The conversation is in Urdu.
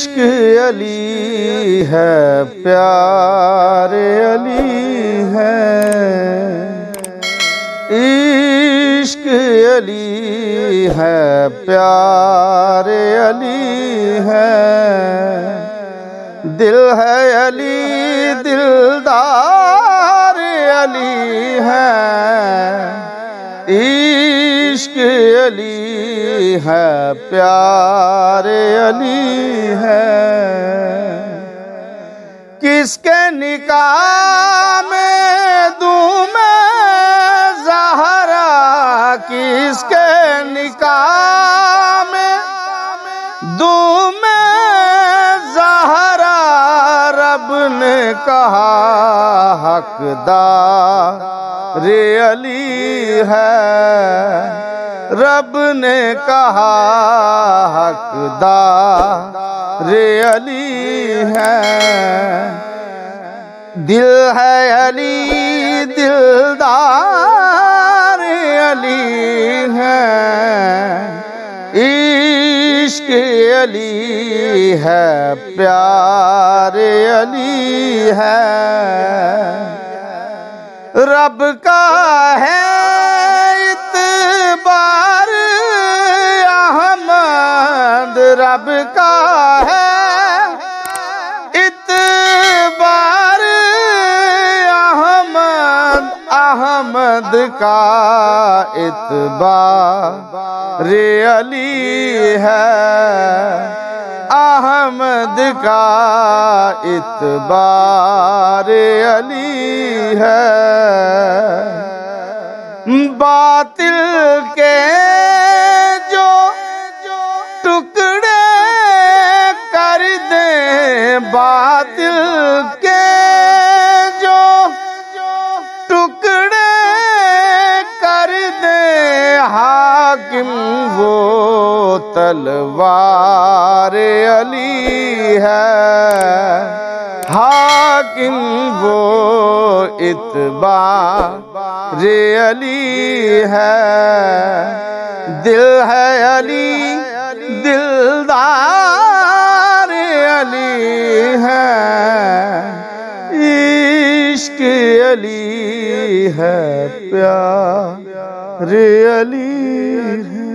عشق علی ہے، پیار علی ہے۔ عشق علی ہے، پیار علی ہے۔ دل ہے علی، دلدار علی ہے۔ عشق علی ہے، پیار علی ہے۔ کس کے نکاح میں دوں میں زہرا، کس کے نکاح میں دوں میں زہرا، رب نے کہا حقدار علی ہے۔ رب نے کہا حقدار علی ہے۔ دل ہے علی، دلدار علی ہے۔ عشق علی ہے، پیار علی ہے۔ رب کا رب کا ہے۔ اتبار احمد احمد کا اتبار۔ علی ہے۔ احمد کا اتبار۔ علی ہے۔ باطل کے باطل کے جو ٹکڑے کر دیں حاکم وہ تلوار علی ہے۔ حاکم وہ اتبار علی ہے۔ دل ہے علی علی ہے پیار علی